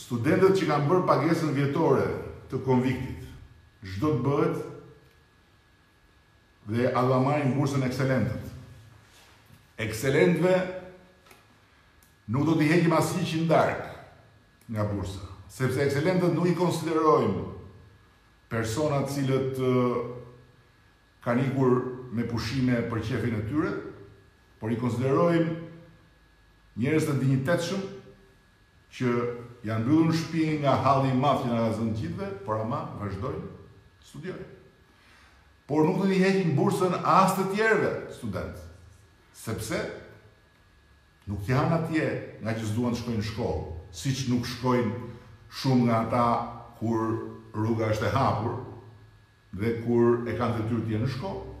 Studentët që kanë bërë pagesën vjetore të konviktit, ç'do të bëhet dhe a do e marrin bursën ekselentët. Ekselentëve nuk do t'i heqim asnjë qindarkë nga bursa, sepse ekselentët nuk i konsiderojmë persona të cilët Kanë ikur me pushime për qefin e tyre, por i konsiderojmë njerëz të dinjitetshëm që janë mbyllur në shtëpi nga halli i madh që na ka zënë të gjithëve, por ama vazhdojnë të studiojnë. Por nuk do t'i heqim bursën as të tjerëve studentë, sepse nuk janë atje ngaqë s'duan të shkojnë në shkollë, siç nuk shkojnë shumë nga ata kur rruga është e hapur, Dhe kur e kanë detyrë të jenë në shkollë.